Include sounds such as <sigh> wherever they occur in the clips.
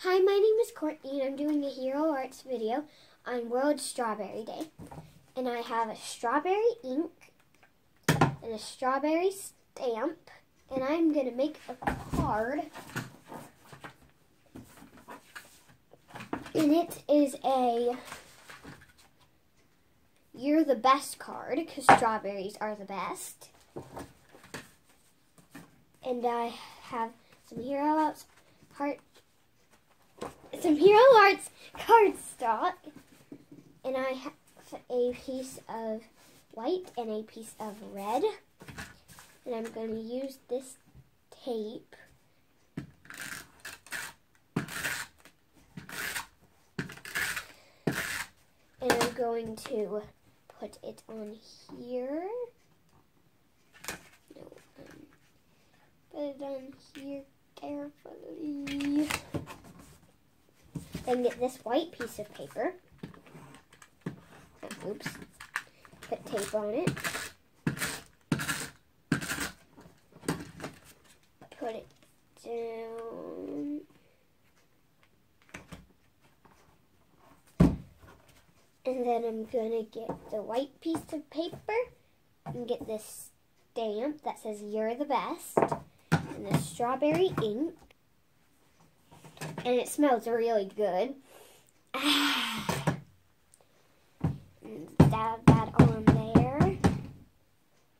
Hi, my name is Courtney and I'm doing a Hero Arts video on World Strawberry Day. And I have a strawberry ink and a strawberry stamp and I'm going to make a card. And it is a You're the Best card because strawberries are the best. And I have some Hero Arts heart some Hero Arts cardstock, and I have a piece of white and a piece of red, and I'm going to use this tape. And I'm going to put it on here. No, um, put it on here carefully. Then get this white piece of paper. Oops. Put tape on it. Put it down. And then I'm going to get the white piece of paper and get this stamp that says you're the best and the strawberry ink and it smells really good. <sighs> Dab that on there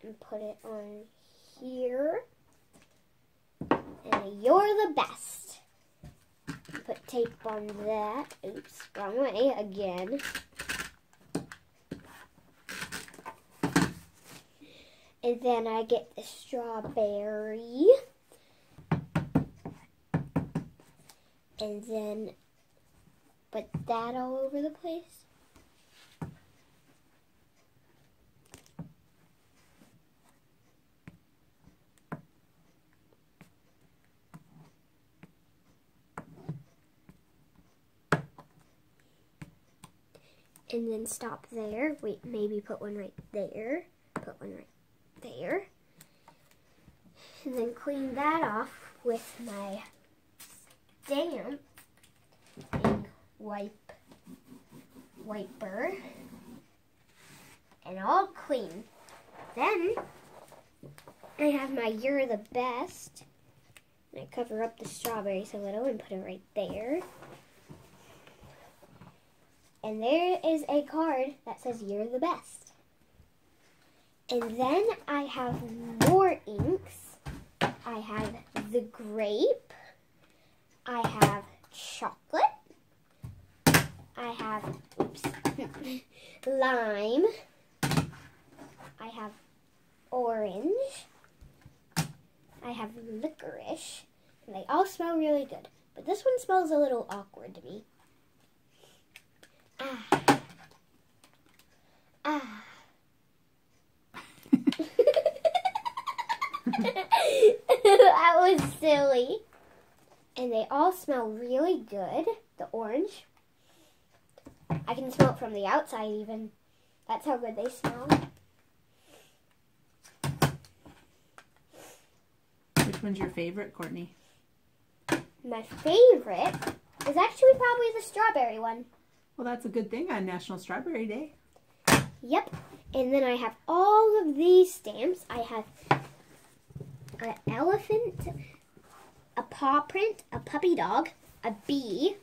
and put it on here. And you're the best. Put tape on that. Oops, wrong way again. And then I get the strawberry. And then put that all over the place. And then stop there. Wait, maybe put one right there. Put one right there. And then clean that off with my damp ink wipe wiper and all clean. Then I have my You're the Best. And I cover up the strawberries a little and put it right there. And there is a card that says You're the Best. And then I have more inks. I have the grape. I have chocolate. I have oops, <laughs> lime. I have orange. I have licorice. And they all smell really good. But this one smells a little awkward to me. Ah. Ah. <laughs> <laughs> that was silly. And they all smell really good. The orange. I can smell it from the outside even. That's how good they smell. Which one's your favorite, Courtney? My favorite is actually probably the strawberry one. Well, that's a good thing on National Strawberry Day. Yep. And then I have all of these stamps. I have an elephant, a paw print, a puppy dog, a bee,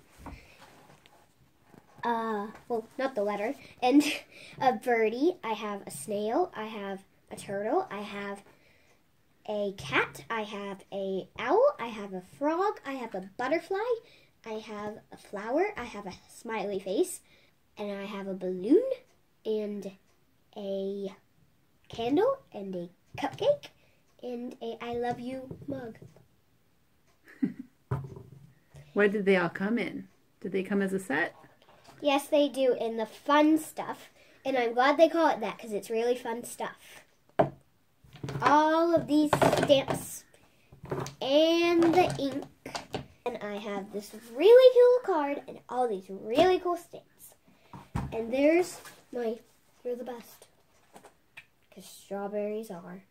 uh, well, not the letter, and <laughs> a birdie. I have a snail. I have a turtle. I have a cat. I have a owl. I have a frog. I have a butterfly. I have a flower. I have a smiley face. And I have a balloon and a candle and a cupcake and a I love you mug. What did they all come in? Did they come as a set? Yes, they do in the fun stuff. And I'm glad they call it that because it's really fun stuff. All of these stamps and the ink. And I have this really cool card and all these really cool stamps. And there's my, you're the best. Because strawberries are.